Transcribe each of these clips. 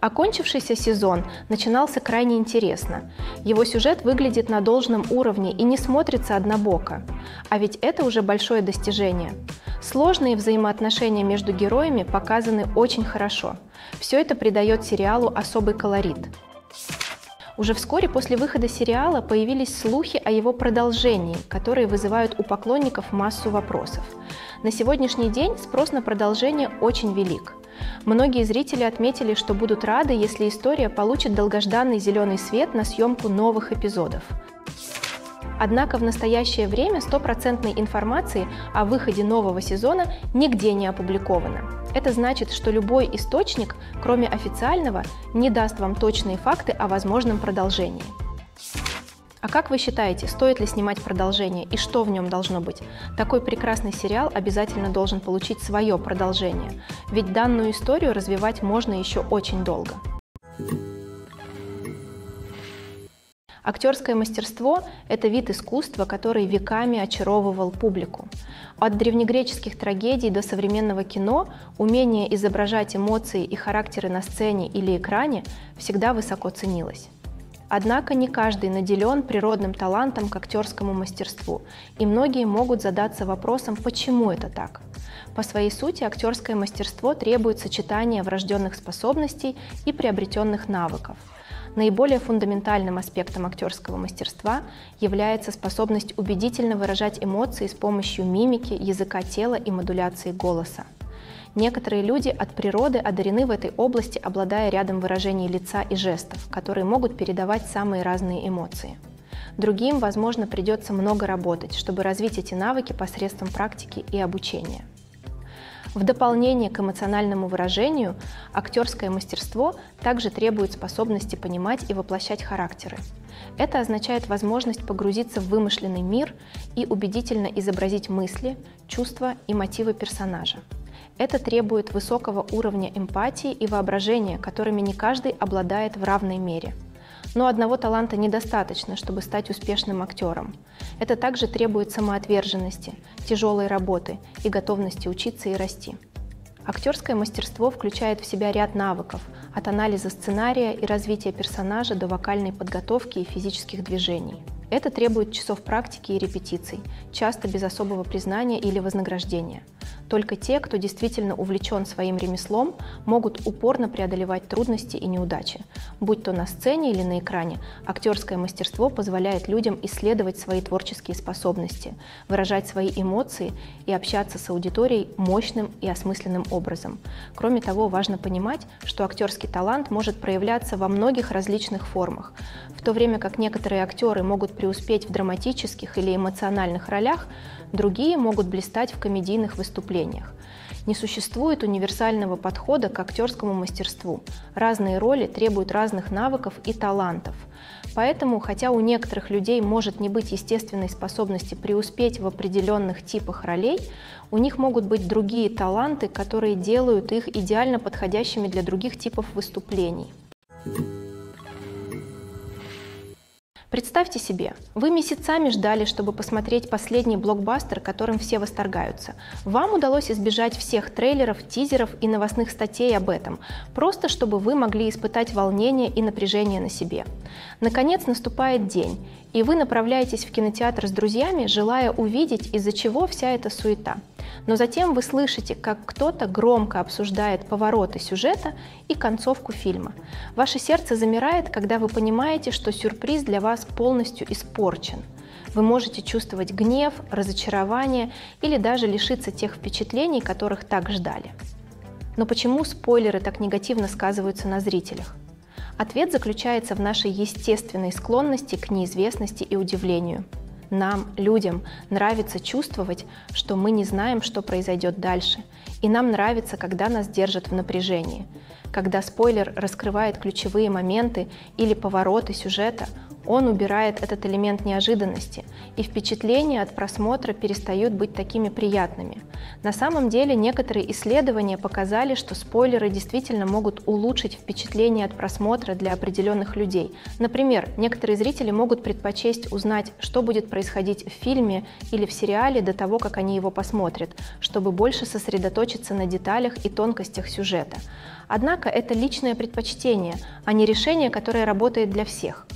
Окончившийся сезон начинался крайне интересно. Его сюжет выглядит на должном уровне и не смотрится однобоко. А ведь это уже большое достижение. Сложные взаимоотношения между героями показаны очень хорошо. Все это придает сериалу особый колорит. Уже вскоре после выхода сериала появились слухи о его продолжении, которые вызывают у поклонников массу вопросов. На сегодняшний день спрос на продолжение очень велик. Многие зрители отметили, что будут рады, если история получит долгожданный зеленый свет на съемку новых эпизодов. Однако в настоящее время стопроцентной информации о выходе нового сезона нигде не опубликовано. Это значит, что любой источник, кроме официального, не даст вам точные факты о возможном продолжении. А как вы считаете, стоит ли снимать продолжение и что в нем должно быть? Такой прекрасный сериал обязательно должен получить свое продолжение, ведь данную историю развивать можно еще очень долго. Актерское мастерство – это вид искусства, который веками очаровывал публику. От древнегреческих трагедий до современного кино умение изображать эмоции и характеры на сцене или экране всегда высоко ценилось. Однако не каждый наделен природным талантом к актерскому мастерству, и многие могут задаться вопросом, почему это так. По своей сути, актерское мастерство требует сочетания врожденных способностей и приобретенных навыков – Наиболее фундаментальным аспектом актерского мастерства является способность убедительно выражать эмоции с помощью мимики, языка тела и модуляции голоса. Некоторые люди от природы одарены в этой области, обладая рядом выражений лица и жестов, которые могут передавать самые разные эмоции. Другим, возможно, придется много работать, чтобы развить эти навыки посредством практики и обучения. В дополнение к эмоциональному выражению, актерское мастерство также требует способности понимать и воплощать характеры. Это означает возможность погрузиться в вымышленный мир и убедительно изобразить мысли, чувства и мотивы персонажа. Это требует высокого уровня эмпатии и воображения, которыми не каждый обладает в равной мере – но одного таланта недостаточно, чтобы стать успешным актером. Это также требует самоотверженности, тяжелой работы и готовности учиться и расти. Актерское мастерство включает в себя ряд навыков, от анализа сценария и развития персонажа до вокальной подготовки и физических движений. Это требует часов практики и репетиций, часто без особого признания или вознаграждения – только те, кто действительно увлечен своим ремеслом, могут упорно преодолевать трудности и неудачи. Будь то на сцене или на экране, актерское мастерство позволяет людям исследовать свои творческие способности, выражать свои эмоции и общаться с аудиторией мощным и осмысленным образом. Кроме того, важно понимать, что актерский талант может проявляться во многих различных формах. В то время как некоторые актеры могут преуспеть в драматических или эмоциональных ролях, другие могут блистать в комедийных выступлениях. Не существует универсального подхода к актерскому мастерству. Разные роли требуют разных навыков и талантов. Поэтому, хотя у некоторых людей может не быть естественной способности преуспеть в определенных типах ролей, у них могут быть другие таланты, которые делают их идеально подходящими для других типов выступлений. Представьте себе, вы месяцами ждали, чтобы посмотреть последний блокбастер, которым все восторгаются. Вам удалось избежать всех трейлеров, тизеров и новостных статей об этом, просто чтобы вы могли испытать волнение и напряжение на себе. Наконец наступает день, и вы направляетесь в кинотеатр с друзьями, желая увидеть, из-за чего вся эта суета. Но затем вы слышите, как кто-то громко обсуждает повороты сюжета и концовку фильма. Ваше сердце замирает, когда вы понимаете, что сюрприз для вас полностью испорчен. Вы можете чувствовать гнев, разочарование или даже лишиться тех впечатлений, которых так ждали. Но почему спойлеры так негативно сказываются на зрителях? Ответ заключается в нашей естественной склонности к неизвестности и удивлению – нам, людям, нравится чувствовать, что мы не знаем, что произойдет дальше. И нам нравится, когда нас держат в напряжении. Когда спойлер раскрывает ключевые моменты или повороты сюжета, Он убирает этот элемент неожиданности, и впечатления от просмотра перестают быть такими приятными. На самом деле некоторые исследования показали, что спойлеры действительно могут улучшить впечатление от просмотра для определенных людей. Например, некоторые зрители могут предпочесть узнать, что будет происходить в фильме или в сериале до того, как они его посмотрят, чтобы больше сосредоточиться на деталях и тонкостях сюжета. Однако это личное предпочтение, а не решение, которое работает для всех.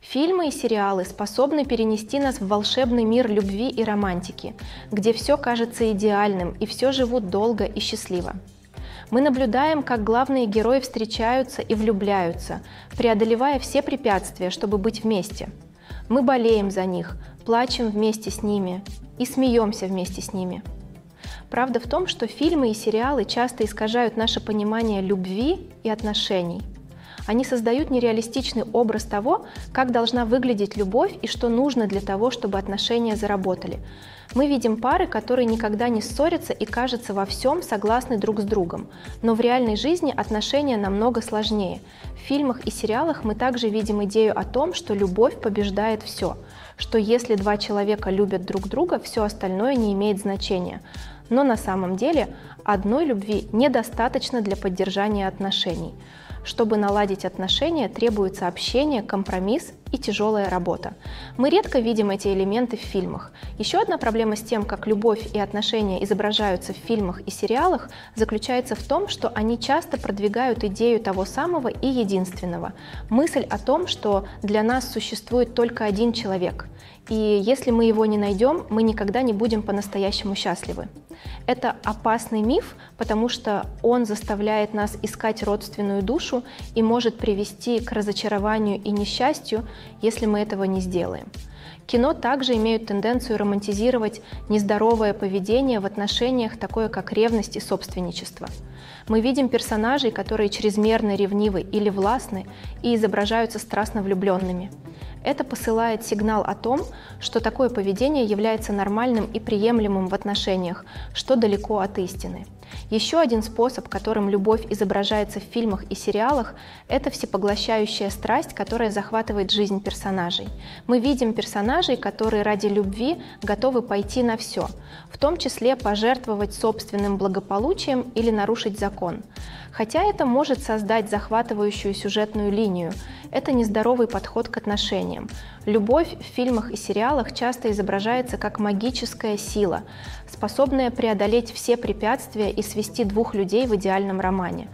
Фильмы и сериалы способны перенести нас в волшебный мир любви и романтики, где все кажется идеальным и все живут долго и счастливо. Мы наблюдаем, как главные герои встречаются и влюбляются, преодолевая все препятствия, чтобы быть вместе. Мы болеем за них, плачем вместе с ними и смеемся вместе с ними. Правда в том, что фильмы и сериалы часто искажают наше понимание любви и отношений – они создают нереалистичный образ того, как должна выглядеть любовь и что нужно для того, чтобы отношения заработали. Мы видим пары, которые никогда не ссорятся и, кажется, во всем согласны друг с другом. Но в реальной жизни отношения намного сложнее. В фильмах и сериалах мы также видим идею о том, что любовь побеждает все, что если два человека любят друг друга, все остальное не имеет значения. Но на самом деле одной любви недостаточно для поддержания отношений. Чтобы наладить отношения, требуется общение, компромисс и тяжелая работа. Мы редко видим эти элементы в фильмах. Еще одна проблема с тем, как любовь и отношения изображаются в фильмах и сериалах, заключается в том, что они часто продвигают идею того самого и единственного. Мысль о том, что для нас существует только один человек, и если мы его не найдем, мы никогда не будем по-настоящему счастливы. Это опасный миф, потому что он заставляет нас искать родственную душу и может привести к разочарованию и несчастью, если мы этого не сделаем. Кино также имеют тенденцию романтизировать нездоровое поведение в отношениях, такое как ревность и собственничество. Мы видим персонажей, которые чрезмерно ревнивы или властны и изображаются страстно влюбленными. Это посылает сигнал о том, что такое поведение является нормальным и приемлемым в отношениях, что далеко от истины. Еще один способ, которым любовь изображается в фильмах и сериалах, это всепоглощающая страсть, которая захватывает жизнь персонажей. Мы видим персонажей, которые ради любви готовы пойти на все, в том числе пожертвовать собственным благополучием или нарушить закон. Хотя это может создать захватывающую сюжетную линию, это нездоровый подход к отношениям. Любовь в фильмах и сериалах часто изображается как магическая сила, способная преодолеть все препятствия и свести двух людей в идеальном романе.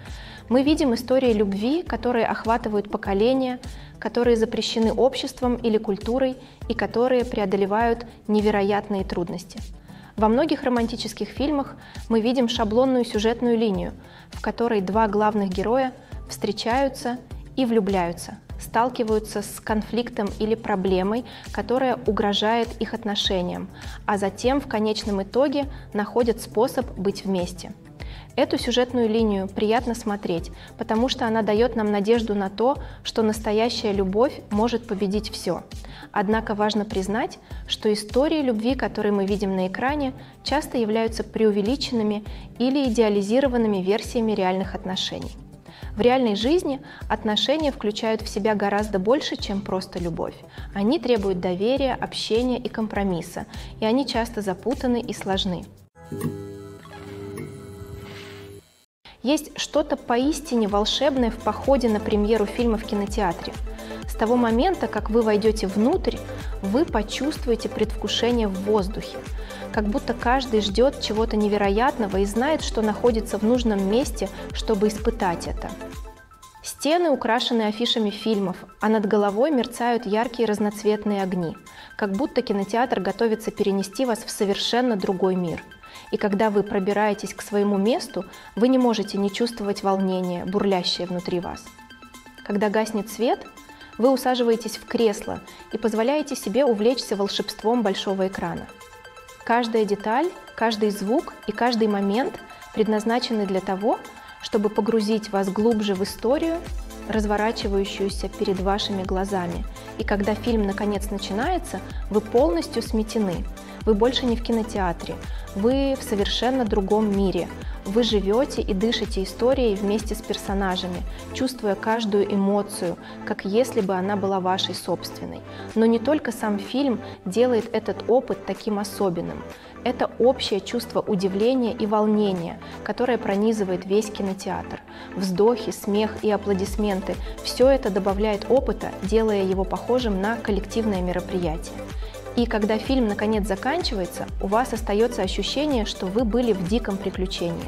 Мы видим истории любви, которые охватывают поколения, которые запрещены обществом или культурой и которые преодолевают невероятные трудности. Во многих романтических фильмах мы видим шаблонную сюжетную линию, в которой два главных героя встречаются и влюбляются, сталкиваются с конфликтом или проблемой, которая угрожает их отношениям, а затем в конечном итоге находят способ быть вместе. Эту сюжетную линию приятно смотреть, потому что она дает нам надежду на то, что настоящая любовь может победить все. Однако важно признать, что истории любви, которые мы видим на экране, часто являются преувеличенными или идеализированными версиями реальных отношений. В реальной жизни отношения включают в себя гораздо больше, чем просто любовь. Они требуют доверия, общения и компромисса, и они часто запутаны и сложны. Есть что-то поистине волшебное в походе на премьеру фильма в кинотеатре. С того момента, как вы войдете внутрь, вы почувствуете предвкушение в воздухе, как будто каждый ждет чего-то невероятного и знает, что находится в нужном месте, чтобы испытать это. Стены украшены афишами фильмов, а над головой мерцают яркие разноцветные огни, как будто кинотеатр готовится перенести вас в совершенно другой мир – и когда вы пробираетесь к своему месту, вы не можете не чувствовать волнение, бурлящее внутри вас. Когда гаснет свет, вы усаживаетесь в кресло и позволяете себе увлечься волшебством большого экрана. Каждая деталь, каждый звук и каждый момент предназначены для того, чтобы погрузить вас глубже в историю, разворачивающуюся перед вашими глазами. И когда фильм наконец начинается, вы полностью сметены – вы больше не в кинотеатре, вы в совершенно другом мире. Вы живете и дышите историей вместе с персонажами, чувствуя каждую эмоцию, как если бы она была вашей собственной. Но не только сам фильм делает этот опыт таким особенным. Это общее чувство удивления и волнения, которое пронизывает весь кинотеатр. Вздохи, смех и аплодисменты – все это добавляет опыта, делая его похожим на коллективное мероприятие. И когда фильм наконец заканчивается, у вас остается ощущение, что вы были в диком приключении.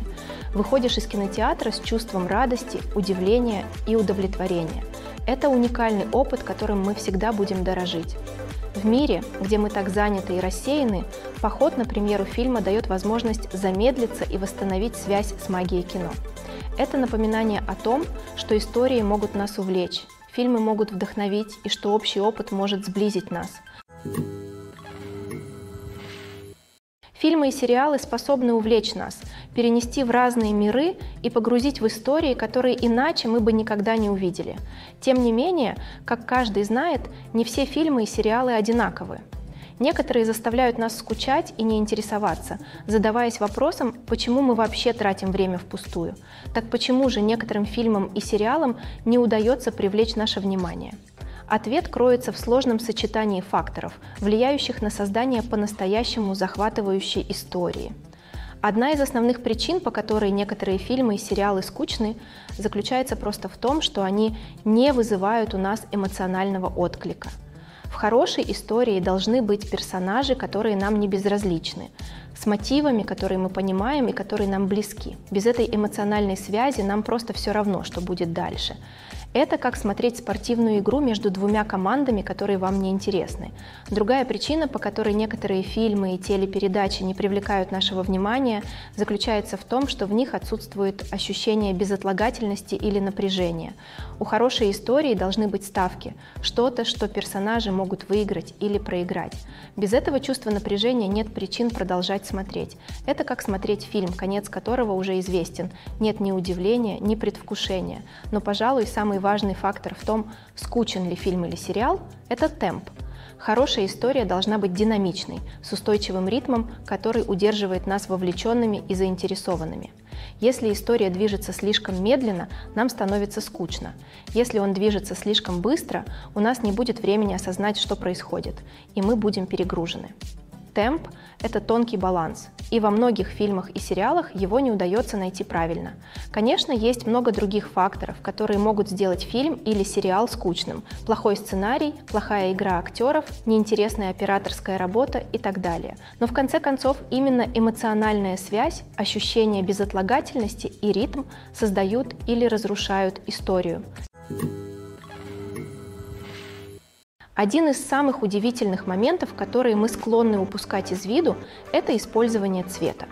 Выходишь из кинотеатра с чувством радости, удивления и удовлетворения. Это уникальный опыт, которым мы всегда будем дорожить. В мире, где мы так заняты и рассеяны, поход на премьеру фильма дает возможность замедлиться и восстановить связь с магией кино. Это напоминание о том, что истории могут нас увлечь, фильмы могут вдохновить и что общий опыт может сблизить нас. Фильмы и сериалы способны увлечь нас, перенести в разные миры и погрузить в истории, которые иначе мы бы никогда не увидели. Тем не менее, как каждый знает, не все фильмы и сериалы одинаковы. Некоторые заставляют нас скучать и не интересоваться, задаваясь вопросом, почему мы вообще тратим время впустую. Так почему же некоторым фильмам и сериалам не удается привлечь наше внимание? Ответ кроется в сложном сочетании факторов, влияющих на создание по-настоящему захватывающей истории. Одна из основных причин, по которой некоторые фильмы и сериалы скучны, заключается просто в том, что они не вызывают у нас эмоционального отклика. В хорошей истории должны быть персонажи, которые нам не безразличны, с мотивами, которые мы понимаем и которые нам близки. Без этой эмоциональной связи нам просто все равно, что будет дальше. Это как смотреть спортивную игру между двумя командами, которые вам не интересны. Другая причина, по которой некоторые фильмы и телепередачи не привлекают нашего внимания, заключается в том, что в них отсутствует ощущение безотлагательности или напряжения. У хорошей истории должны быть ставки, что-то, что персонажи могут выиграть или проиграть. Без этого чувства напряжения нет причин продолжать смотреть. Это как смотреть фильм, конец которого уже известен. Нет ни удивления, ни предвкушения. Но, пожалуй, самый Самый важный фактор в том, скучен ли фильм или сериал – это темп. Хорошая история должна быть динамичной, с устойчивым ритмом, который удерживает нас вовлеченными и заинтересованными. Если история движется слишком медленно, нам становится скучно. Если он движется слишком быстро, у нас не будет времени осознать, что происходит, и мы будем перегружены. Темп – это тонкий баланс, и во многих фильмах и сериалах его не удается найти правильно. Конечно, есть много других факторов, которые могут сделать фильм или сериал скучным. Плохой сценарий, плохая игра актеров, неинтересная операторская работа и так далее. Но в конце концов именно эмоциональная связь, ощущение безотлагательности и ритм создают или разрушают историю. Один из самых удивительных моментов, которые мы склонны упускать из виду, это использование цвета.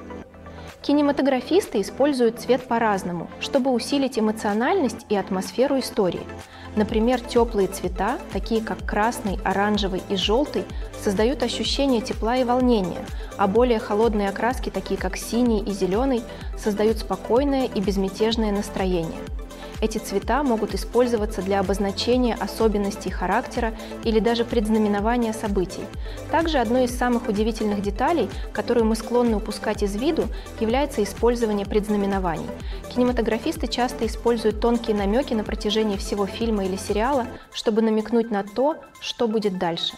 Кинематографисты используют цвет по-разному, чтобы усилить эмоциональность и атмосферу истории. Например, теплые цвета, такие как красный, оранжевый и желтый, создают ощущение тепла и волнения, а более холодные окраски, такие как синий и зеленый, создают спокойное и безмятежное настроение – эти цвета могут использоваться для обозначения особенностей характера или даже предзнаменования событий. Также одной из самых удивительных деталей, которую мы склонны упускать из виду, является использование предзнаменований. Кинематографисты часто используют тонкие намеки на протяжении всего фильма или сериала, чтобы намекнуть на то, что будет дальше.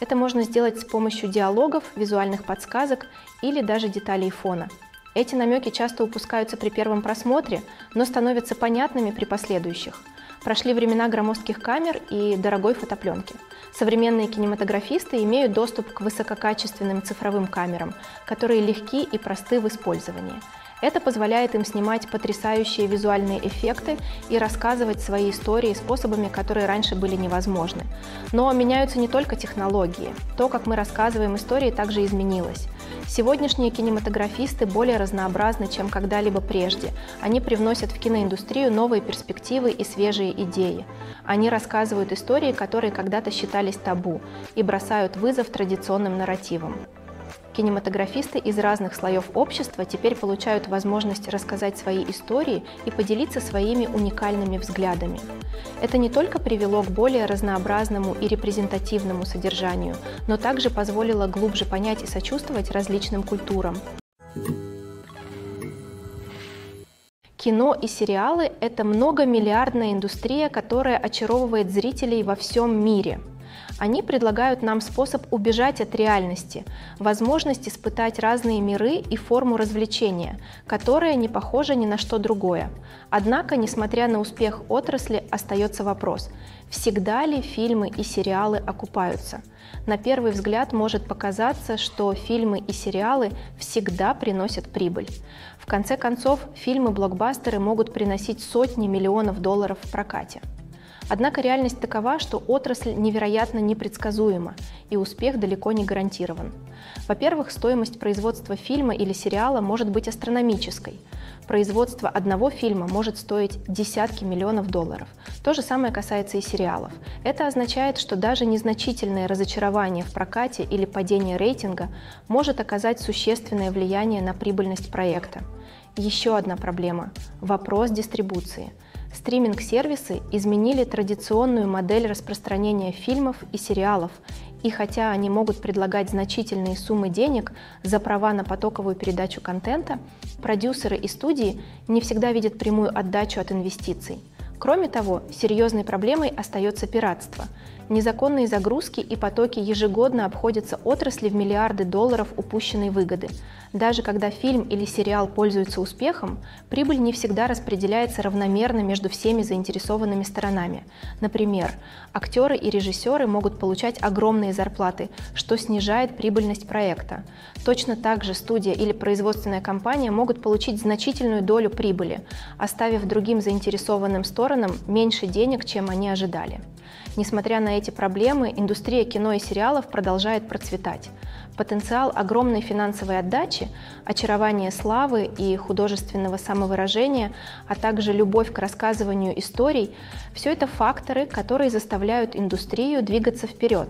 Это можно сделать с помощью диалогов, визуальных подсказок или даже деталей фона. Эти намеки часто упускаются при первом просмотре, но становятся понятными при последующих. Прошли времена громоздких камер и дорогой фотопленки. Современные кинематографисты имеют доступ к высококачественным цифровым камерам, которые легки и просты в использовании – это позволяет им снимать потрясающие визуальные эффекты и рассказывать свои истории способами, которые раньше были невозможны. Но меняются не только технологии. То, как мы рассказываем истории, также изменилось. Сегодняшние кинематографисты более разнообразны, чем когда-либо прежде. Они привносят в киноиндустрию новые перспективы и свежие идеи. Они рассказывают истории, которые когда-то считались табу, и бросают вызов традиционным нарративам. Кинематографисты из разных слоев общества теперь получают возможность рассказать свои истории и поделиться своими уникальными взглядами. Это не только привело к более разнообразному и репрезентативному содержанию, но также позволило глубже понять и сочувствовать различным культурам. Кино и сериалы – это многомиллиардная индустрия, которая очаровывает зрителей во всем мире – они предлагают нам способ убежать от реальности, возможность испытать разные миры и форму развлечения, которая не похожа ни на что другое. Однако, несмотря на успех отрасли, остается вопрос, всегда ли фильмы и сериалы окупаются? На первый взгляд может показаться, что фильмы и сериалы всегда приносят прибыль. В конце концов, фильмы-блокбастеры могут приносить сотни миллионов долларов в прокате. Однако реальность такова, что отрасль невероятно непредсказуема, и успех далеко не гарантирован. Во-первых, стоимость производства фильма или сериала может быть астрономической. Производство одного фильма может стоить десятки миллионов долларов. То же самое касается и сериалов. Это означает, что даже незначительное разочарование в прокате или падение рейтинга может оказать существенное влияние на прибыльность проекта. Еще одна проблема – вопрос дистрибуции – Стриминг-сервисы изменили традиционную модель распространения фильмов и сериалов, и хотя они могут предлагать значительные суммы денег за права на потоковую передачу контента, продюсеры и студии не всегда видят прямую отдачу от инвестиций. Кроме того, серьезной проблемой остается пиратство – Незаконные загрузки и потоки ежегодно обходятся отрасли в миллиарды долларов упущенной выгоды. Даже когда фильм или сериал пользуются успехом, прибыль не всегда распределяется равномерно между всеми заинтересованными сторонами. Например, актеры и режиссеры могут получать огромные зарплаты, что снижает прибыльность проекта. Точно так же студия или производственная компания могут получить значительную долю прибыли, оставив другим заинтересованным сторонам меньше денег, чем они ожидали. Несмотря на эти проблемы, индустрия кино и сериалов продолжает процветать. Потенциал огромной финансовой отдачи, очарование славы и художественного самовыражения, а также любовь к рассказыванию историй – все это факторы, которые заставляют индустрию двигаться вперед.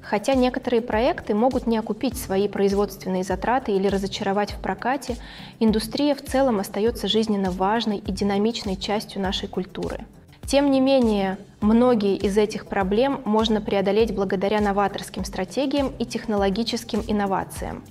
Хотя некоторые проекты могут не окупить свои производственные затраты или разочаровать в прокате, индустрия в целом остается жизненно важной и динамичной частью нашей культуры. Тем не менее, многие из этих проблем можно преодолеть благодаря новаторским стратегиям и технологическим инновациям.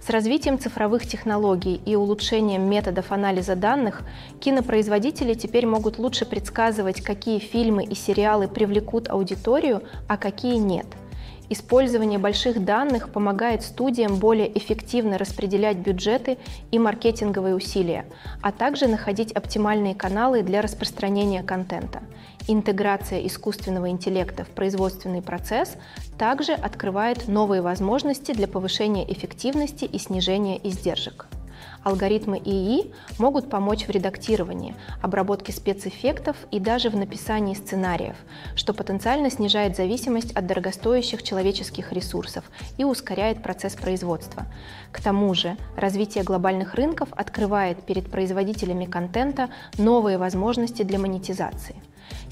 С развитием цифровых технологий и улучшением методов анализа данных кинопроизводители теперь могут лучше предсказывать, какие фильмы и сериалы привлекут аудиторию, а какие нет – Использование больших данных помогает студиям более эффективно распределять бюджеты и маркетинговые усилия, а также находить оптимальные каналы для распространения контента. Интеграция искусственного интеллекта в производственный процесс также открывает новые возможности для повышения эффективности и снижения издержек. Алгоритмы ИИ могут помочь в редактировании, обработке спецэффектов и даже в написании сценариев, что потенциально снижает зависимость от дорогостоящих человеческих ресурсов и ускоряет процесс производства. К тому же, развитие глобальных рынков открывает перед производителями контента новые возможности для монетизации.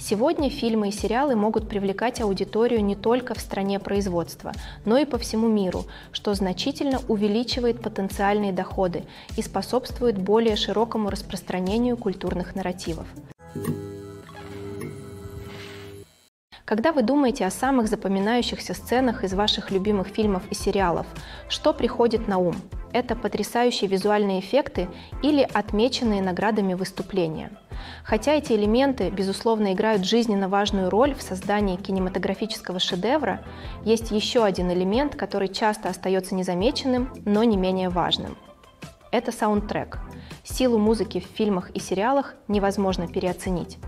Сегодня фильмы и сериалы могут привлекать аудиторию не только в стране производства, но и по всему миру, что значительно увеличивает потенциальные доходы и способствует более широкому распространению культурных нарративов. Когда вы думаете о самых запоминающихся сценах из ваших любимых фильмов и сериалов, что приходит на ум? Это потрясающие визуальные эффекты или отмеченные наградами выступления – Хотя эти элементы, безусловно, играют жизненно важную роль в создании кинематографического шедевра, есть еще один элемент, который часто остается незамеченным, но не менее важным. Это саундтрек. Силу музыки в фильмах и сериалах невозможно переоценить.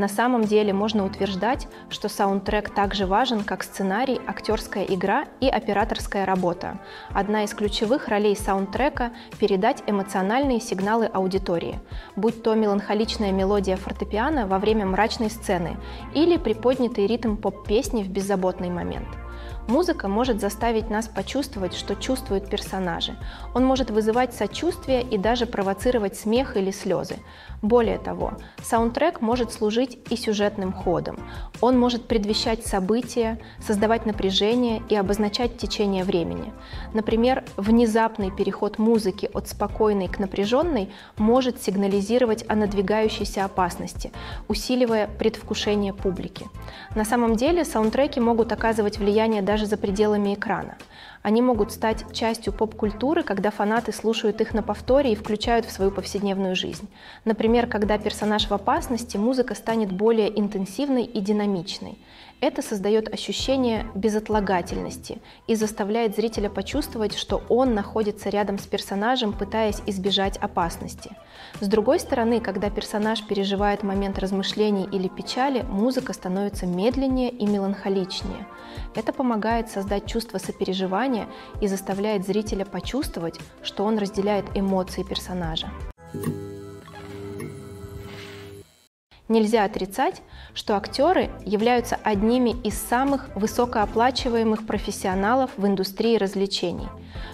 На самом деле можно утверждать, что саундтрек также важен, как сценарий, актерская игра и операторская работа. Одна из ключевых ролей саундтрека – передать эмоциональные сигналы аудитории, будь то меланхоличная мелодия фортепиано во время мрачной сцены или приподнятый ритм поп-песни в беззаботный момент. Музыка может заставить нас почувствовать, что чувствуют персонажи. Он может вызывать сочувствие и даже провоцировать смех или слезы. Более того, саундтрек может служить и сюжетным ходом. Он может предвещать события, создавать напряжение и обозначать течение времени. Например, внезапный переход музыки от спокойной к напряженной может сигнализировать о надвигающейся опасности, усиливая предвкушение публики. На самом деле саундтреки могут оказывать влияние даже за пределами экрана. Они могут стать частью поп-культуры, когда фанаты слушают их на повторе и включают в свою повседневную жизнь. Например, когда персонаж в опасности, музыка станет более интенсивной и динамичной. Это создает ощущение безотлагательности и заставляет зрителя почувствовать, что он находится рядом с персонажем, пытаясь избежать опасности. С другой стороны, когда персонаж переживает момент размышлений или печали, музыка становится медленнее и меланхоличнее. Это помогает создать чувство сопереживания и заставляет зрителя почувствовать, что он разделяет эмоции персонажа. Нельзя отрицать, что актеры являются одними из самых высокооплачиваемых профессионалов в индустрии развлечений,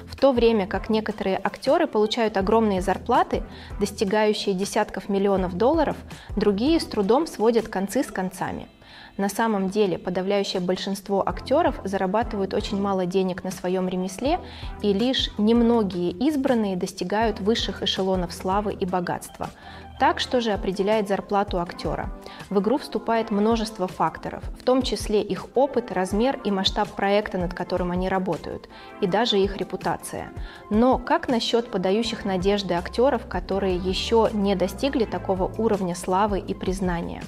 в то время как некоторые актеры получают огромные зарплаты, достигающие десятков миллионов долларов, другие с трудом сводят концы с концами. На самом деле подавляющее большинство актеров зарабатывают очень мало денег на своем ремесле, и лишь немногие избранные достигают высших эшелонов славы и богатства. Так что же определяет зарплату актера? В игру вступает множество факторов, в том числе их опыт, размер и масштаб проекта, над которым они работают, и даже их репутация. Но как насчет подающих надежды актеров, которые еще не достигли такого уровня славы и признания?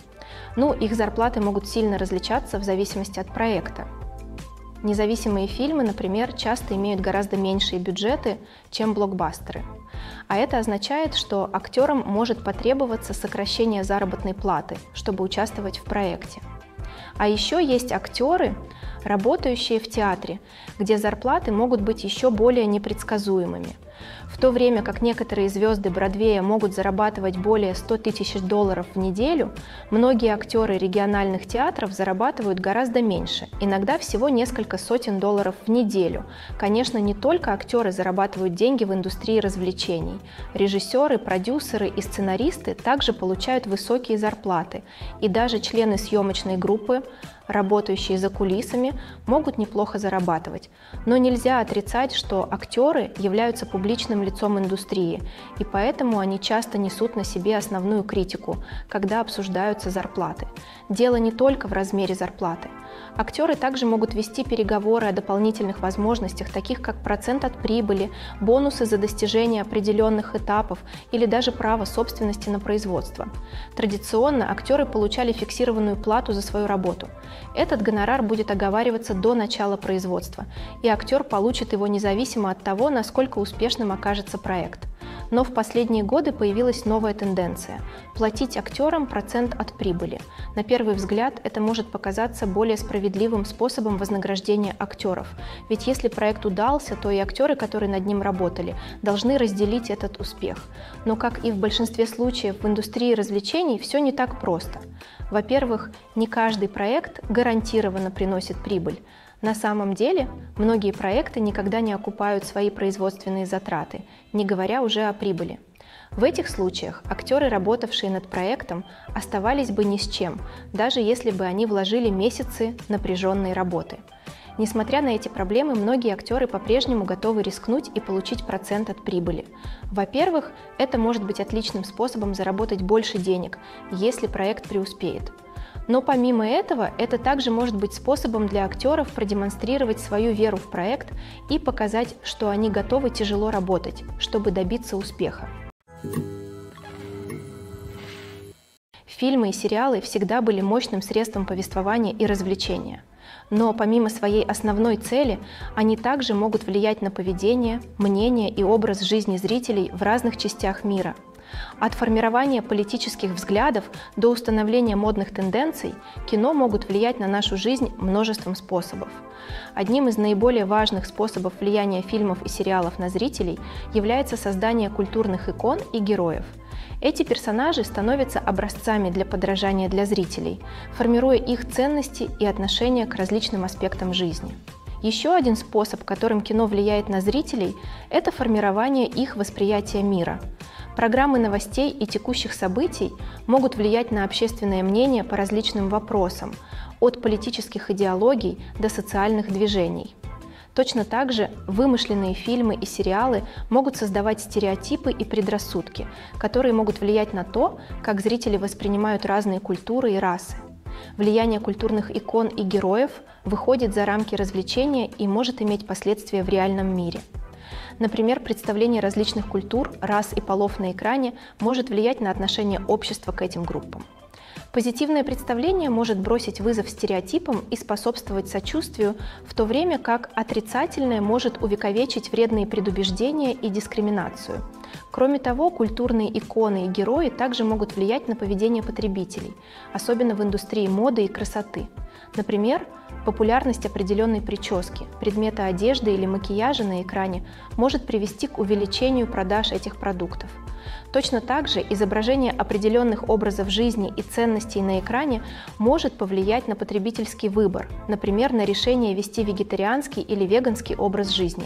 Ну, их зарплаты могут сильно различаться в зависимости от проекта. Независимые фильмы, например, часто имеют гораздо меньшие бюджеты, чем блокбастеры. А это означает, что актерам может потребоваться сокращение заработной платы, чтобы участвовать в проекте. А еще есть актеры, работающие в театре, где зарплаты могут быть еще более непредсказуемыми – в то время как некоторые звезды Бродвея могут зарабатывать более 100 тысяч долларов в неделю, многие актеры региональных театров зарабатывают гораздо меньше, иногда всего несколько сотен долларов в неделю. Конечно, не только актеры зарабатывают деньги в индустрии развлечений. Режиссеры, продюсеры и сценаристы также получают высокие зарплаты, и даже члены съемочной группы работающие за кулисами, могут неплохо зарабатывать. Но нельзя отрицать, что актеры являются публичным лицом индустрии, и поэтому они часто несут на себе основную критику, когда обсуждаются зарплаты. Дело не только в размере зарплаты. Актеры также могут вести переговоры о дополнительных возможностях, таких как процент от прибыли, бонусы за достижение определенных этапов или даже право собственности на производство. Традиционно актеры получали фиксированную плату за свою работу. Этот гонорар будет оговариваться до начала производства, и актер получит его независимо от того, насколько успешным окажется проект. Но в последние годы появилась новая тенденция – платить актерам процент от прибыли. На первый взгляд это может показаться более справедливым способом вознаграждения актеров. Ведь если проект удался, то и актеры, которые над ним работали, должны разделить этот успех. Но, как и в большинстве случаев в индустрии развлечений, все не так просто. Во-первых, не каждый проект гарантированно приносит прибыль. На самом деле, многие проекты никогда не окупают свои производственные затраты, не говоря уже о прибыли. В этих случаях актеры, работавшие над проектом, оставались бы ни с чем, даже если бы они вложили месяцы напряженной работы. Несмотря на эти проблемы, многие актеры по-прежнему готовы рискнуть и получить процент от прибыли. Во-первых, это может быть отличным способом заработать больше денег, если проект преуспеет. Но помимо этого, это также может быть способом для актеров продемонстрировать свою веру в проект и показать, что они готовы тяжело работать, чтобы добиться успеха. Фильмы и сериалы всегда были мощным средством повествования и развлечения. Но помимо своей основной цели, они также могут влиять на поведение, мнение и образ жизни зрителей в разных частях мира. От формирования политических взглядов до установления модных тенденций кино могут влиять на нашу жизнь множеством способов. Одним из наиболее важных способов влияния фильмов и сериалов на зрителей является создание культурных икон и героев – эти персонажи становятся образцами для подражания для зрителей, формируя их ценности и отношения к различным аспектам жизни. Еще один способ, которым кино влияет на зрителей, это формирование их восприятия мира. Программы новостей и текущих событий могут влиять на общественное мнение по различным вопросам, от политических идеологий до социальных движений. Точно так же вымышленные фильмы и сериалы могут создавать стереотипы и предрассудки, которые могут влиять на то, как зрители воспринимают разные культуры и расы. Влияние культурных икон и героев выходит за рамки развлечения и может иметь последствия в реальном мире. Например, представление различных культур, рас и полов на экране может влиять на отношение общества к этим группам. Позитивное представление может бросить вызов стереотипам и способствовать сочувствию, в то время как отрицательное может увековечить вредные предубеждения и дискриминацию. Кроме того, культурные иконы и герои также могут влиять на поведение потребителей, особенно в индустрии моды и красоты. Например, популярность определенной прически, предмета одежды или макияжа на экране может привести к увеличению продаж этих продуктов – Точно так же изображение определенных образов жизни и ценностей на экране может повлиять на потребительский выбор, например, на решение вести вегетарианский или веганский образ жизни.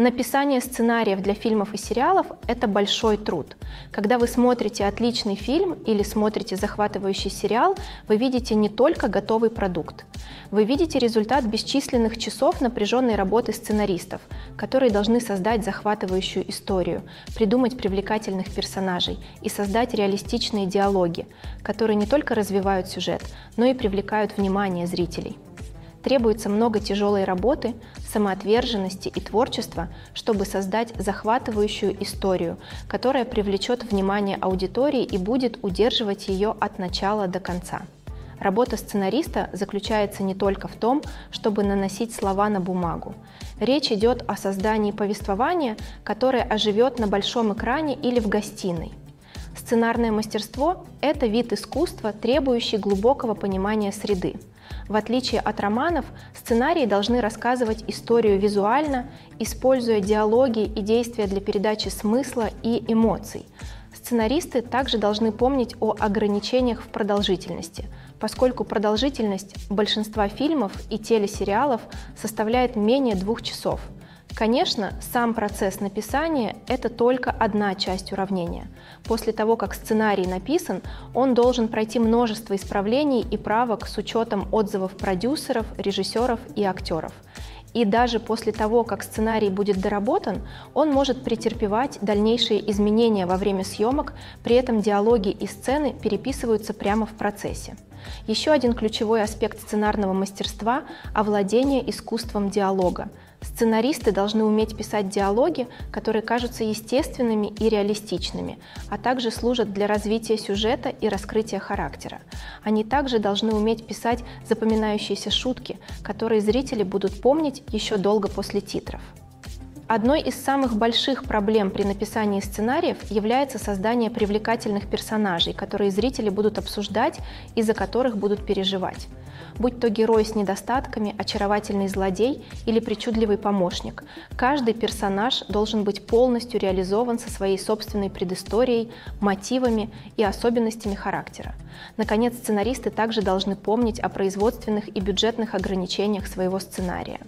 Написание сценариев для фильмов и сериалов – это большой труд. Когда вы смотрите отличный фильм или смотрите захватывающий сериал, вы видите не только готовый продукт. Вы видите результат бесчисленных часов напряженной работы сценаристов, которые должны создать захватывающую историю, придумать привлекательных персонажей и создать реалистичные диалоги, которые не только развивают сюжет, но и привлекают внимание зрителей. Требуется много тяжелой работы, самоотверженности и творчества, чтобы создать захватывающую историю, которая привлечет внимание аудитории и будет удерживать ее от начала до конца. Работа сценариста заключается не только в том, чтобы наносить слова на бумагу. Речь идет о создании повествования, которое оживет на большом экране или в гостиной. Сценарное мастерство – это вид искусства, требующий глубокого понимания среды. В отличие от романов, сценарии должны рассказывать историю визуально, используя диалоги и действия для передачи смысла и эмоций. Сценаристы также должны помнить о ограничениях в продолжительности, поскольку продолжительность большинства фильмов и телесериалов составляет менее двух часов – Конечно, сам процесс написания – это только одна часть уравнения. После того, как сценарий написан, он должен пройти множество исправлений и правок с учетом отзывов продюсеров, режиссеров и актеров. И даже после того, как сценарий будет доработан, он может претерпевать дальнейшие изменения во время съемок, при этом диалоги и сцены переписываются прямо в процессе. Еще один ключевой аспект сценарного мастерства – овладение искусством диалога – Сценаристы должны уметь писать диалоги, которые кажутся естественными и реалистичными, а также служат для развития сюжета и раскрытия характера. Они также должны уметь писать запоминающиеся шутки, которые зрители будут помнить еще долго после титров. Одной из самых больших проблем при написании сценариев является создание привлекательных персонажей, которые зрители будут обсуждать и за которых будут переживать. Будь то герой с недостатками, очаровательный злодей или причудливый помощник, каждый персонаж должен быть полностью реализован со своей собственной предысторией, мотивами и особенностями характера. Наконец, сценаристы также должны помнить о производственных и бюджетных ограничениях своего сценария.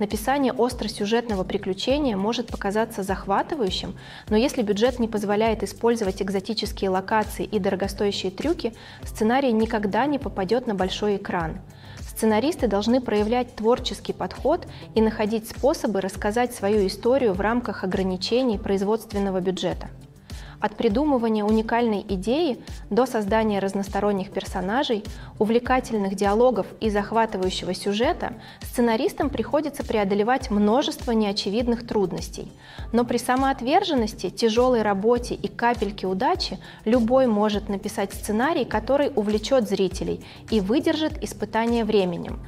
Написание остросюжетного приключения может показаться захватывающим, но если бюджет не позволяет использовать экзотические локации и дорогостоящие трюки, сценарий никогда не попадет на большой экран. Сценаристы должны проявлять творческий подход и находить способы рассказать свою историю в рамках ограничений производственного бюджета. От придумывания уникальной идеи до создания разносторонних персонажей, увлекательных диалогов и захватывающего сюжета сценаристам приходится преодолевать множество неочевидных трудностей. Но при самоотверженности, тяжелой работе и капельке удачи любой может написать сценарий, который увлечет зрителей и выдержит испытание временем.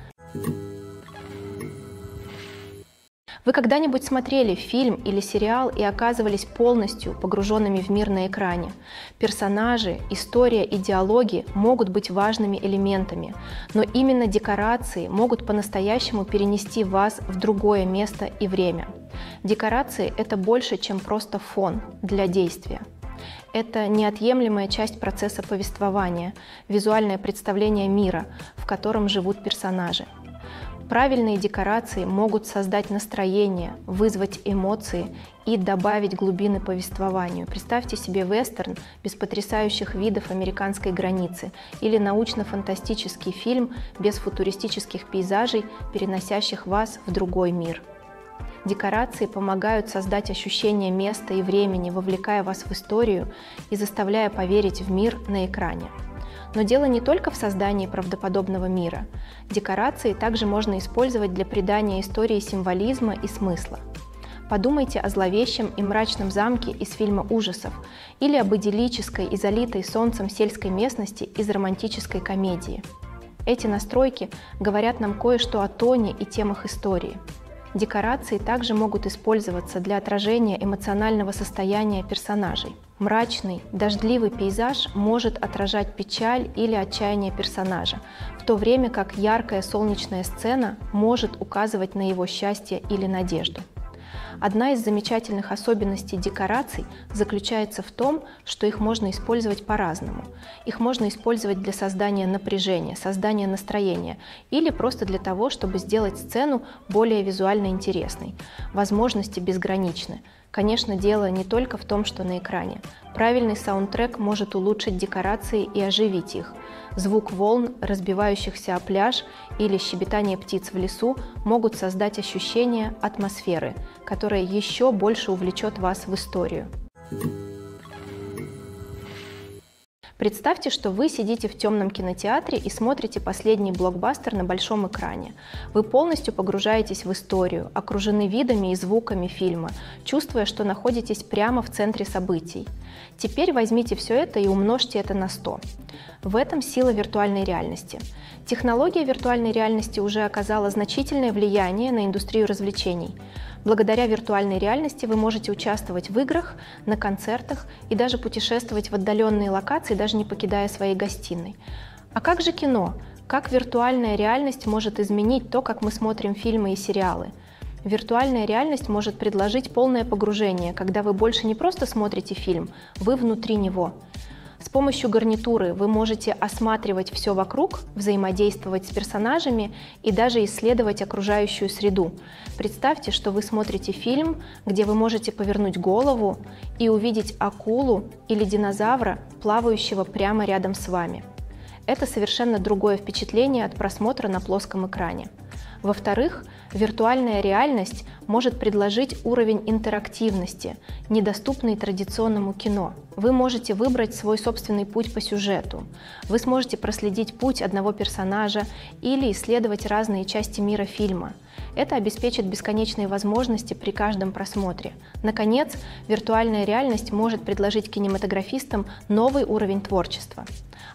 Вы когда-нибудь смотрели фильм или сериал и оказывались полностью погруженными в мир на экране? Персонажи, история и диалоги могут быть важными элементами, но именно декорации могут по-настоящему перенести вас в другое место и время. Декорации – это больше, чем просто фон для действия. Это неотъемлемая часть процесса повествования, визуальное представление мира, в котором живут персонажи. Правильные декорации могут создать настроение, вызвать эмоции и добавить глубины повествованию. Представьте себе вестерн без потрясающих видов американской границы или научно-фантастический фильм без футуристических пейзажей, переносящих вас в другой мир. Декорации помогают создать ощущение места и времени, вовлекая вас в историю и заставляя поверить в мир на экране. Но дело не только в создании правдоподобного мира. Декорации также можно использовать для придания истории символизма и смысла. Подумайте о зловещем и мрачном замке из фильма ужасов или об идиллической и залитой солнцем сельской местности из романтической комедии. Эти настройки говорят нам кое-что о тоне и темах истории. Декорации также могут использоваться для отражения эмоционального состояния персонажей. Мрачный, дождливый пейзаж может отражать печаль или отчаяние персонажа, в то время как яркая солнечная сцена может указывать на его счастье или надежду. Одна из замечательных особенностей декораций заключается в том, что их можно использовать по-разному. Их можно использовать для создания напряжения, создания настроения или просто для того, чтобы сделать сцену более визуально интересной. Возможности безграничны. Конечно, дело не только в том, что на экране. Правильный саундтрек может улучшить декорации и оживить их – Звук волн, разбивающихся о пляж или щебетание птиц в лесу могут создать ощущение атмосферы, которая еще больше увлечет вас в историю. Представьте, что вы сидите в темном кинотеатре и смотрите последний блокбастер на большом экране. Вы полностью погружаетесь в историю, окружены видами и звуками фильма, чувствуя, что находитесь прямо в центре событий. Теперь возьмите все это и умножьте это на 100. В этом сила виртуальной реальности. Технология виртуальной реальности уже оказала значительное влияние на индустрию развлечений. Благодаря виртуальной реальности вы можете участвовать в играх, на концертах и даже путешествовать в отдаленные локации, даже не покидая своей гостиной. А как же кино? Как виртуальная реальность может изменить то, как мы смотрим фильмы и сериалы? Виртуальная реальность может предложить полное погружение, когда вы больше не просто смотрите фильм, вы внутри него. С помощью гарнитуры вы можете осматривать все вокруг, взаимодействовать с персонажами и даже исследовать окружающую среду. Представьте, что вы смотрите фильм, где вы можете повернуть голову и увидеть акулу или динозавра, плавающего прямо рядом с вами. Это совершенно другое впечатление от просмотра на плоском экране. Во-вторых, виртуальная реальность может предложить уровень интерактивности, недоступный традиционному кино. Вы можете выбрать свой собственный путь по сюжету. Вы сможете проследить путь одного персонажа или исследовать разные части мира фильма. Это обеспечит бесконечные возможности при каждом просмотре. Наконец, виртуальная реальность может предложить кинематографистам новый уровень творчества.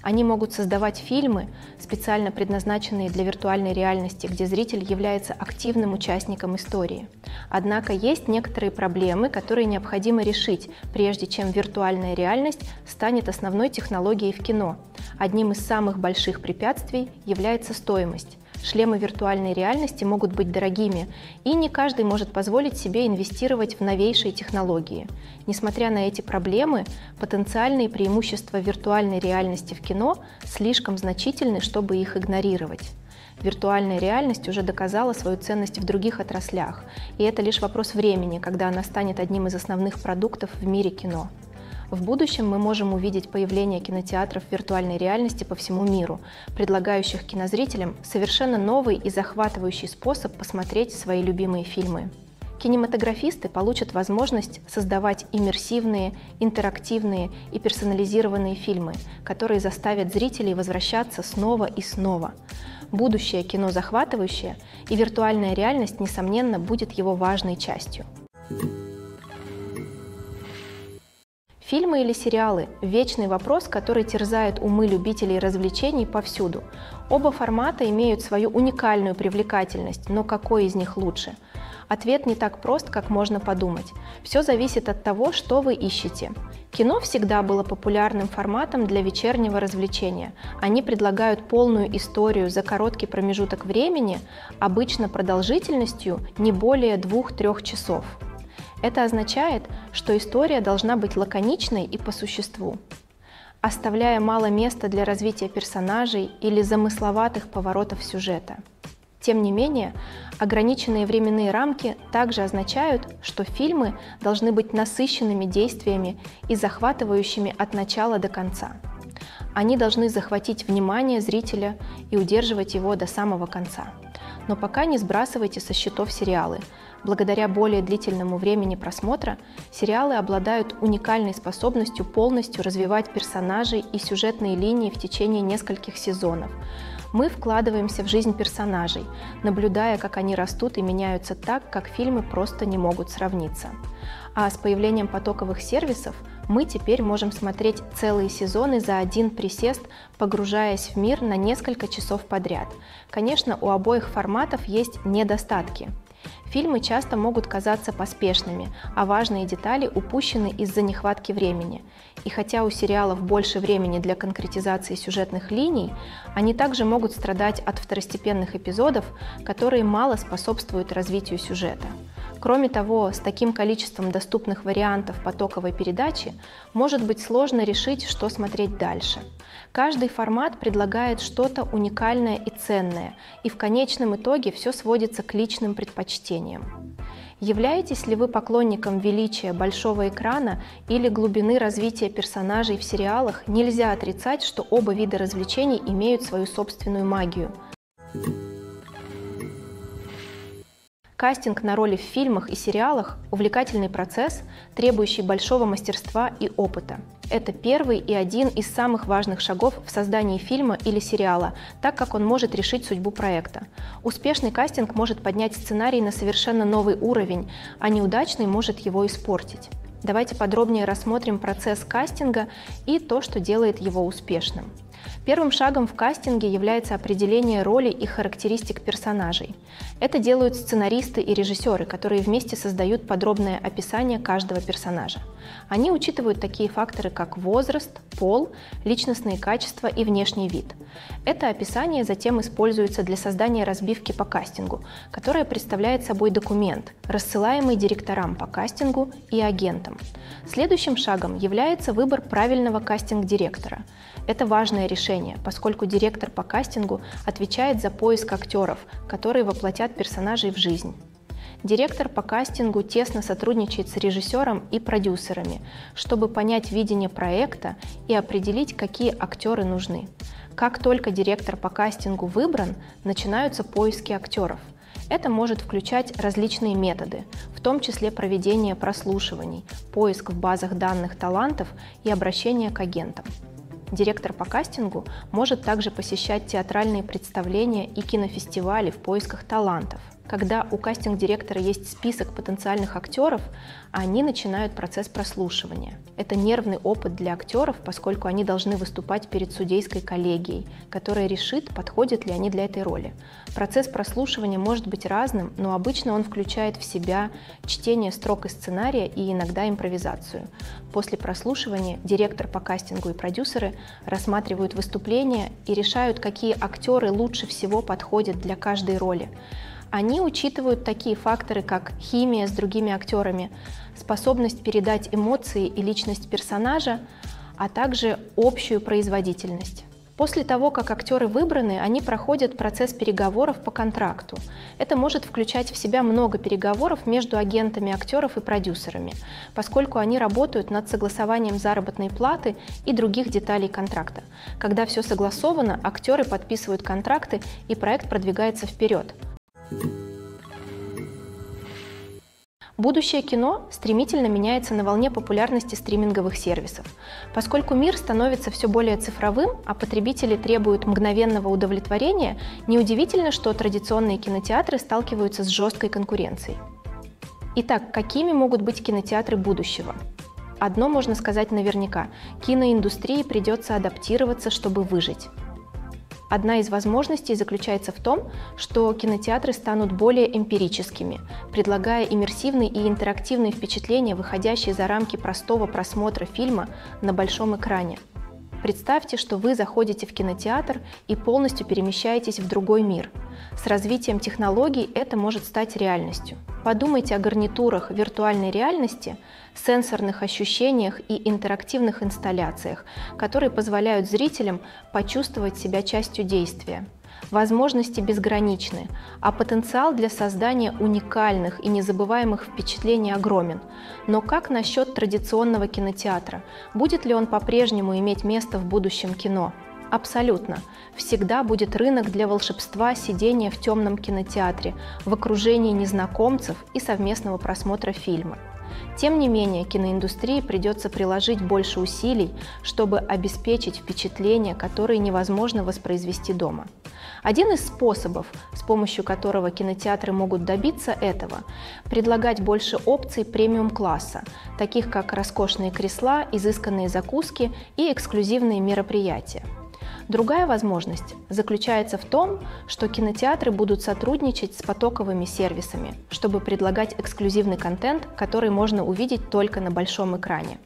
Они могут создавать фильмы, специально предназначенные для виртуальной реальности, где зритель является активным участником истории. Однако есть некоторые проблемы, которые необходимо решить, прежде чем виртуальная реальность станет основной технологией в кино. Одним из самых больших препятствий является стоимость. Шлемы виртуальной реальности могут быть дорогими, и не каждый может позволить себе инвестировать в новейшие технологии. Несмотря на эти проблемы, потенциальные преимущества виртуальной реальности в кино слишком значительны, чтобы их игнорировать. Виртуальная реальность уже доказала свою ценность в других отраслях, и это лишь вопрос времени, когда она станет одним из основных продуктов в мире кино. В будущем мы можем увидеть появление кинотеатров виртуальной реальности по всему миру, предлагающих кинозрителям совершенно новый и захватывающий способ посмотреть свои любимые фильмы. Кинематографисты получат возможность создавать иммерсивные, интерактивные и персонализированные фильмы, которые заставят зрителей возвращаться снова и снова. Будущее кино захватывающее, и виртуальная реальность, несомненно, будет его важной частью. Фильмы или сериалы – вечный вопрос, который терзает умы любителей развлечений повсюду. Оба формата имеют свою уникальную привлекательность, но какой из них лучше? Ответ не так прост, как можно подумать. Все зависит от того, что вы ищете. Кино всегда было популярным форматом для вечернего развлечения. Они предлагают полную историю за короткий промежуток времени, обычно продолжительностью не более 2-3 часов. Это означает, что история должна быть лаконичной и по существу, оставляя мало места для развития персонажей или замысловатых поворотов сюжета. Тем не менее, ограниченные временные рамки также означают, что фильмы должны быть насыщенными действиями и захватывающими от начала до конца. Они должны захватить внимание зрителя и удерживать его до самого конца. Но пока не сбрасывайте со счетов сериалы. Благодаря более длительному времени просмотра сериалы обладают уникальной способностью полностью развивать персонажей и сюжетные линии в течение нескольких сезонов. Мы вкладываемся в жизнь персонажей, наблюдая, как они растут и меняются так, как фильмы просто не могут сравниться. А с появлением потоковых сервисов мы теперь можем смотреть целые сезоны за один присест, погружаясь в мир на несколько часов подряд. Конечно, у обоих форматов есть недостатки. Фильмы часто могут казаться поспешными, а важные детали упущены из-за нехватки времени. И хотя у сериалов больше времени для конкретизации сюжетных линий, они также могут страдать от второстепенных эпизодов, которые мало способствуют развитию сюжета. Кроме того, с таким количеством доступных вариантов потоковой передачи может быть сложно решить, что смотреть дальше. Каждый формат предлагает что-то уникальное и ценное, и в конечном итоге все сводится к личным предпочтениям. Являетесь ли вы поклонником величия большого экрана или глубины развития персонажей в сериалах, нельзя отрицать, что оба вида развлечений имеют свою собственную магию. Кастинг на роли в фильмах и сериалах – увлекательный процесс, требующий большого мастерства и опыта. Это первый и один из самых важных шагов в создании фильма или сериала, так как он может решить судьбу проекта. Успешный кастинг может поднять сценарий на совершенно новый уровень, а неудачный может его испортить. Давайте подробнее рассмотрим процесс кастинга и то, что делает его успешным. Первым шагом в кастинге является определение роли и характеристик персонажей. Это делают сценаристы и режиссеры, которые вместе создают подробное описание каждого персонажа. Они учитывают такие факторы, как возраст, пол, личностные качества и внешний вид. Это описание затем используется для создания разбивки по кастингу, которая представляет собой документ, рассылаемый директорам по кастингу и агентам. Следующим шагом является выбор правильного кастинг-директора. Это важное решение, поскольку директор по кастингу отвечает за поиск актеров, которые воплотят персонажей в жизнь. Директор по кастингу тесно сотрудничает с режиссером и продюсерами, чтобы понять видение проекта и определить, какие актеры нужны. Как только директор по кастингу выбран, начинаются поиски актеров. Это может включать различные методы, в том числе проведение прослушиваний, поиск в базах данных талантов и обращение к агентам. Директор по кастингу может также посещать театральные представления и кинофестивали в поисках талантов. Когда у кастинг-директора есть список потенциальных актеров, они начинают процесс прослушивания. Это нервный опыт для актеров, поскольку они должны выступать перед судейской коллегией, которая решит, подходят ли они для этой роли. Процесс прослушивания может быть разным, но обычно он включает в себя чтение строк из сценария и иногда импровизацию. После прослушивания директор по кастингу и продюсеры рассматривают выступления и решают, какие актеры лучше всего подходят для каждой роли. Они учитывают такие факторы, как химия с другими актерами, способность передать эмоции и личность персонажа, а также общую производительность. После того, как актеры выбраны, они проходят процесс переговоров по контракту. Это может включать в себя много переговоров между агентами актеров и продюсерами, поскольку они работают над согласованием заработной платы и других деталей контракта. Когда все согласовано, актеры подписывают контракты и проект продвигается вперед. Будущее кино стремительно меняется на волне популярности стриминговых сервисов. Поскольку мир становится все более цифровым, а потребители требуют мгновенного удовлетворения, неудивительно, что традиционные кинотеатры сталкиваются с жесткой конкуренцией. Итак, какими могут быть кинотеатры будущего? Одно можно сказать наверняка – киноиндустрии придется адаптироваться, чтобы выжить. Одна из возможностей заключается в том, что кинотеатры станут более эмпирическими, предлагая иммерсивные и интерактивные впечатления, выходящие за рамки простого просмотра фильма на большом экране. Представьте, что вы заходите в кинотеатр и полностью перемещаетесь в другой мир. С развитием технологий это может стать реальностью. Подумайте о гарнитурах виртуальной реальности, сенсорных ощущениях и интерактивных инсталляциях, которые позволяют зрителям почувствовать себя частью действия. Возможности безграничны, а потенциал для создания уникальных и незабываемых впечатлений огромен. Но как насчет традиционного кинотеатра? Будет ли он по-прежнему иметь место в будущем кино? Абсолютно. Всегда будет рынок для волшебства сидения в темном кинотеатре, в окружении незнакомцев и совместного просмотра фильма. Тем не менее, киноиндустрии придется приложить больше усилий, чтобы обеспечить впечатления, которые невозможно воспроизвести дома. Один из способов, с помощью которого кинотеатры могут добиться этого, предлагать больше опций премиум-класса, таких как роскошные кресла, изысканные закуски и эксклюзивные мероприятия. Другая возможность заключается в том, что кинотеатры будут сотрудничать с потоковыми сервисами, чтобы предлагать эксклюзивный контент, который можно увидеть только на большом экране.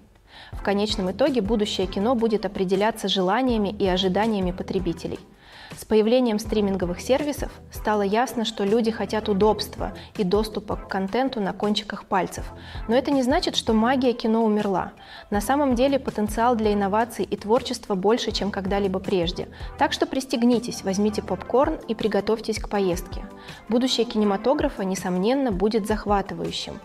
В конечном итоге будущее кино будет определяться желаниями и ожиданиями потребителей – с появлением стриминговых сервисов стало ясно, что люди хотят удобства и доступа к контенту на кончиках пальцев. Но это не значит, что магия кино умерла. На самом деле потенциал для инноваций и творчества больше, чем когда-либо прежде. Так что пристегнитесь, возьмите попкорн и приготовьтесь к поездке. Будущее кинематографа, несомненно, будет захватывающим.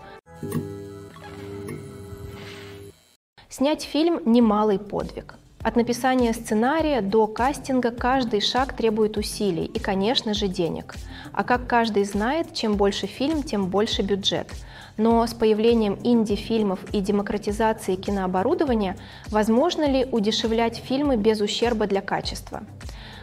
Снять фильм – немалый подвиг. От написания сценария до кастинга каждый шаг требует усилий и, конечно же, денег. А как каждый знает, чем больше фильм, тем больше бюджет. Но с появлением инди-фильмов и демократизацией кинооборудования возможно ли удешевлять фильмы без ущерба для качества?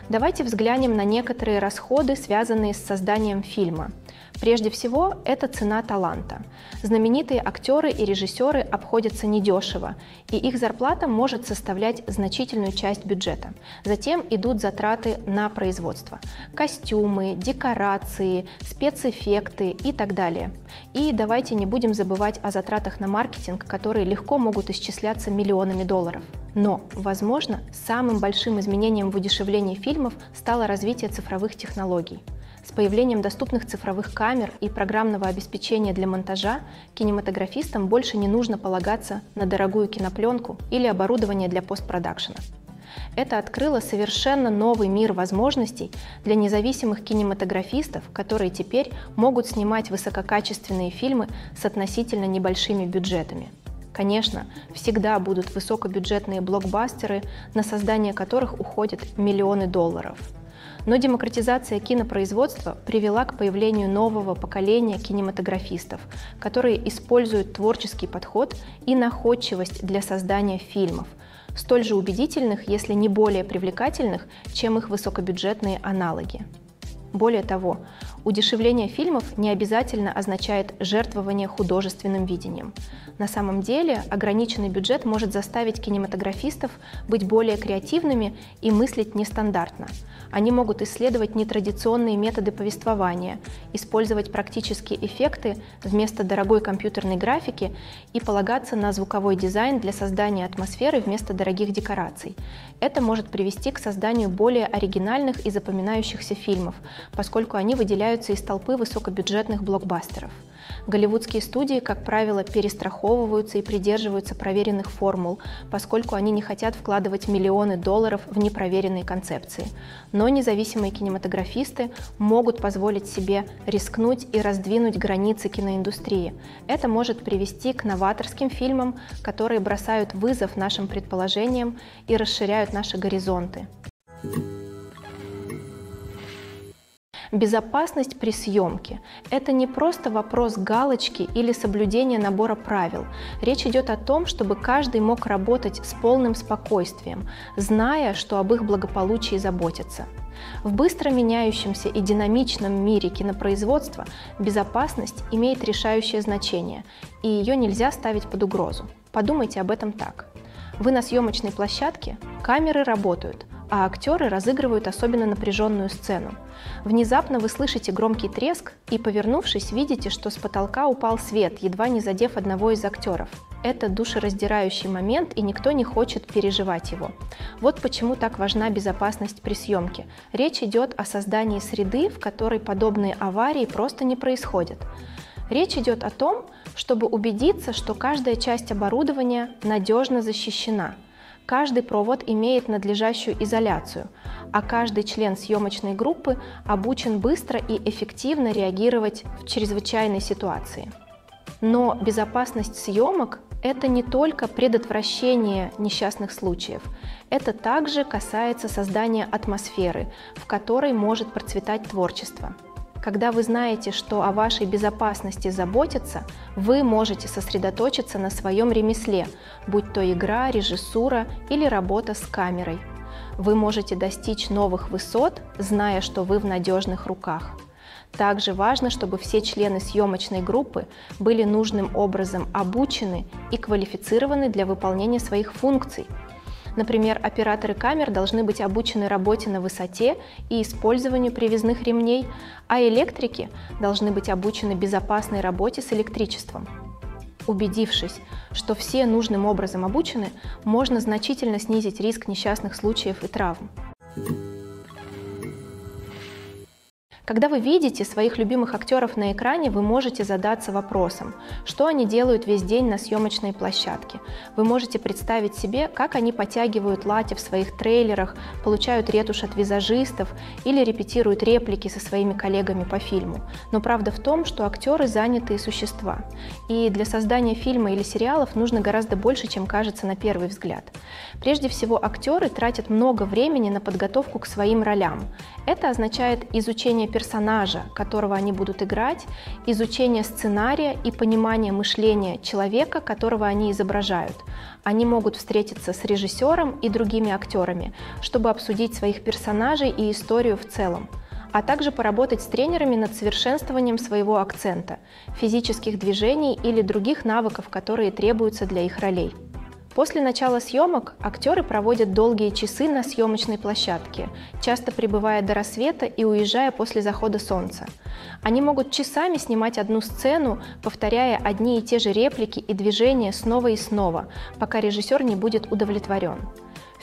Давайте взглянем на некоторые расходы, связанные с созданием фильма – Прежде всего, это цена таланта. Знаменитые актеры и режиссеры обходятся недешево, и их зарплата может составлять значительную часть бюджета. Затем идут затраты на производство. Костюмы, декорации, спецэффекты и так далее. И давайте не будем забывать о затратах на маркетинг, которые легко могут исчисляться миллионами долларов. Но, возможно, самым большим изменением в удешевлении фильмов стало развитие цифровых технологий. С появлением доступных цифровых камер и программного обеспечения для монтажа кинематографистам больше не нужно полагаться на дорогую кинопленку или оборудование для постпродакшена. Это открыло совершенно новый мир возможностей для независимых кинематографистов, которые теперь могут снимать высококачественные фильмы с относительно небольшими бюджетами. Конечно, всегда будут высокобюджетные блокбастеры, на создание которых уходят миллионы долларов – но демократизация кинопроизводства привела к появлению нового поколения кинематографистов, которые используют творческий подход и находчивость для создания фильмов, столь же убедительных, если не более привлекательных, чем их высокобюджетные аналоги. Более того, удешевление фильмов не обязательно означает жертвование художественным видением. На самом деле, ограниченный бюджет может заставить кинематографистов быть более креативными и мыслить нестандартно. Они могут исследовать нетрадиционные методы повествования, использовать практические эффекты вместо дорогой компьютерной графики и полагаться на звуковой дизайн для создания атмосферы вместо дорогих декораций. Это может привести к созданию более оригинальных и запоминающихся фильмов, поскольку они выделяются из толпы высокобюджетных блокбастеров. Голливудские студии, как правило, перестраховываются и придерживаются проверенных формул, поскольку они не хотят вкладывать миллионы долларов в непроверенные концепции. Но независимые кинематографисты могут позволить себе рискнуть и раздвинуть границы киноиндустрии. Это может привести к новаторским фильмам, которые бросают вызов нашим предположениям и расширяют наши горизонты. thank you Безопасность при съемке – это не просто вопрос галочки или соблюдения набора правил. Речь идет о том, чтобы каждый мог работать с полным спокойствием, зная, что об их благополучии заботятся. В быстро меняющемся и динамичном мире кинопроизводства безопасность имеет решающее значение, и ее нельзя ставить под угрозу. Подумайте об этом так. Вы на съемочной площадке, камеры работают – а актеры разыгрывают особенно напряженную сцену. Внезапно вы слышите громкий треск и, повернувшись, видите, что с потолка упал свет, едва не задев одного из актеров. Это душераздирающий момент, и никто не хочет переживать его. Вот почему так важна безопасность при съемке. Речь идет о создании среды, в которой подобные аварии просто не происходят. Речь идет о том, чтобы убедиться, что каждая часть оборудования надежно защищена – Каждый провод имеет надлежащую изоляцию, а каждый член съемочной группы обучен быстро и эффективно реагировать в чрезвычайной ситуации. Но безопасность съемок Это не только предотвращение несчастных случаев, это также касается создания атмосферы, в которой может процветать творчество. Когда вы знаете, что о вашей безопасности заботятся, вы можете сосредоточиться на своем ремесле, будь то игра, режиссура или работа с камерой. Вы можете достичь новых высот, зная, что вы в надежных руках. Также важно, чтобы все члены съемочной группы были нужным образом обучены и квалифицированы для выполнения своих функций. Например, операторы камер должны быть обучены работе на высоте и использованию привязных ремней, а электрики должны быть обучены безопасной работе с электричеством. Убедившись, что все нужным образом обучены, можно значительно снизить риск несчастных случаев и травм. Когда вы видите своих любимых актеров на экране, вы можете задаться вопросом, что они делают весь день на съемочной площадке. Вы можете представить себе, как они подтягивают лати в своих трейлерах, получают ретушь от визажистов или репетируют реплики со своими коллегами по фильму. Но правда в том, что актеры занятые существа. И для создания фильма или сериалов нужно гораздо больше, чем кажется на первый взгляд. Прежде всего, актеры тратят много времени на подготовку к своим ролям. Это означает изучение персонажа, которого они будут играть, изучение сценария и понимание мышления человека, которого они изображают. Они могут встретиться с режиссером и другими актерами, чтобы обсудить своих персонажей и историю в целом а также поработать с тренерами над совершенствованием своего акцента, физических движений или других навыков, которые требуются для их ролей. После начала съемок актеры проводят долгие часы на съемочной площадке, часто пребывая до рассвета и уезжая после захода солнца. Они могут часами снимать одну сцену, повторяя одни и те же реплики и движения снова и снова, пока режиссер не будет удовлетворен.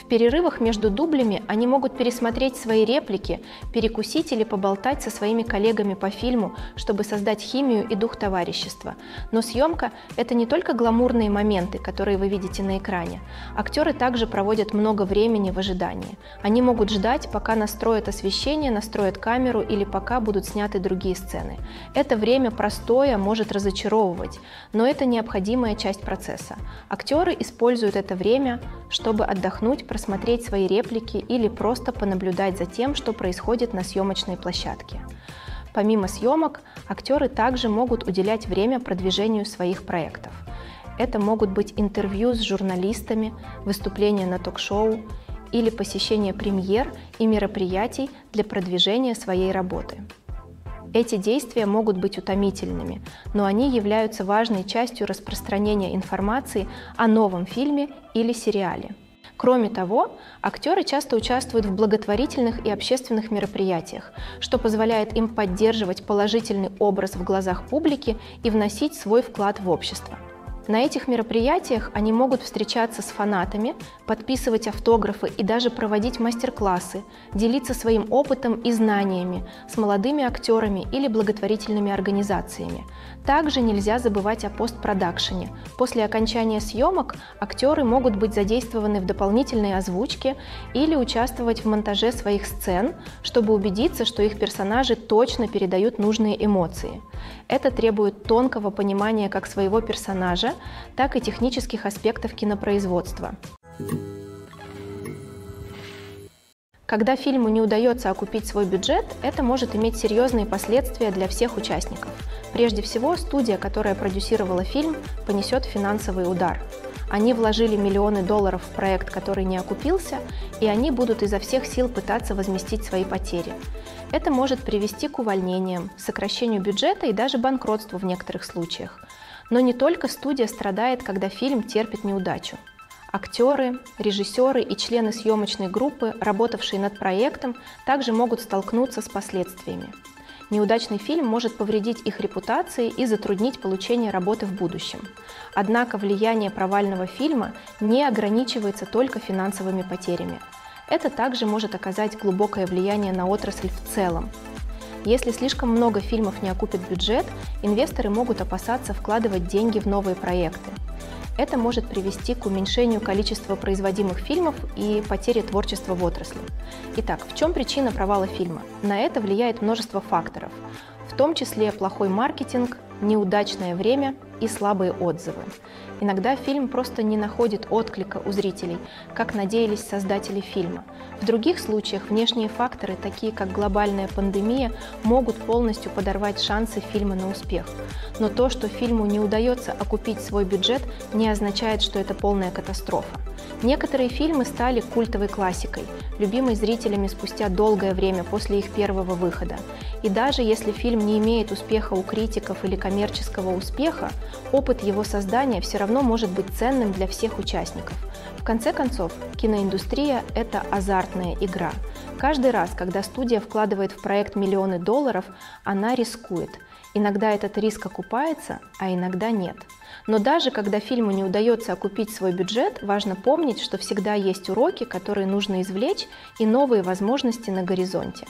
В перерывах между дублями они могут пересмотреть свои реплики, перекусить или поболтать со своими коллегами по фильму, чтобы создать химию и дух товарищества. Но съемка – это не только гламурные моменты, которые вы видите на экране. Актеры также проводят много времени в ожидании. Они могут ждать, пока настроят освещение, настроят камеру или пока будут сняты другие сцены. Это время простое может разочаровывать, но это необходимая часть процесса. Актеры используют это время, чтобы отдохнуть, просмотреть свои реплики или просто понаблюдать за тем, что происходит на съемочной площадке. Помимо съемок, актеры также могут уделять время продвижению своих проектов. Это могут быть интервью с журналистами, выступления на ток-шоу или посещение премьер и мероприятий для продвижения своей работы. Эти действия могут быть утомительными, но они являются важной частью распространения информации о новом фильме или сериале. Кроме того, актеры часто участвуют в благотворительных и общественных мероприятиях, что позволяет им поддерживать положительный образ в глазах публики и вносить свой вклад в общество. На этих мероприятиях они могут встречаться с фанатами, подписывать автографы и даже проводить мастер-классы, делиться своим опытом и знаниями с молодыми актерами или благотворительными организациями. Также нельзя забывать о постпродакшене. После окончания съемок актеры могут быть задействованы в дополнительной озвучке или участвовать в монтаже своих сцен, чтобы убедиться, что их персонажи точно передают нужные эмоции. Это требует тонкого понимания как своего персонажа, так и технических аспектов кинопроизводства. Когда фильму не удается окупить свой бюджет, это может иметь серьезные последствия для всех участников. Прежде всего, студия, которая продюсировала фильм, понесет финансовый удар. Они вложили миллионы долларов в проект, который не окупился, и они будут изо всех сил пытаться возместить свои потери. Это может привести к увольнениям, сокращению бюджета и даже банкротству в некоторых случаях. Но не только студия страдает, когда фильм терпит неудачу. Актеры, режиссеры и члены съемочной группы, работавшие над проектом, также могут столкнуться с последствиями. Неудачный фильм может повредить их репутации и затруднить получение работы в будущем. Однако влияние провального фильма не ограничивается только финансовыми потерями. Это также может оказать глубокое влияние на отрасль в целом, если слишком много фильмов не окупит бюджет, инвесторы могут опасаться вкладывать деньги в новые проекты. Это может привести к уменьшению количества производимых фильмов и потере творчества в отрасли. Итак, в чем причина провала фильма? На это влияет множество факторов, в том числе плохой маркетинг, неудачное время и слабые отзывы. Иногда фильм просто не находит отклика у зрителей, как надеялись создатели фильма. В других случаях внешние факторы, такие как глобальная пандемия, могут полностью подорвать шансы фильма на успех. Но то, что фильму не удается окупить свой бюджет, не означает, что это полная катастрофа. Некоторые фильмы стали культовой классикой, любимой зрителями спустя долгое время после их первого выхода. И даже если фильм не имеет успеха у критиков или коммерческого успеха, опыт его создания все равно может быть ценным для всех участников. В конце концов, киноиндустрия – это азартная игра. Каждый раз, когда студия вкладывает в проект миллионы долларов, она рискует. Иногда этот риск окупается, а иногда нет. Но даже когда фильму не удается окупить свой бюджет, важно помнить, что всегда есть уроки, которые нужно извлечь, и новые возможности на горизонте.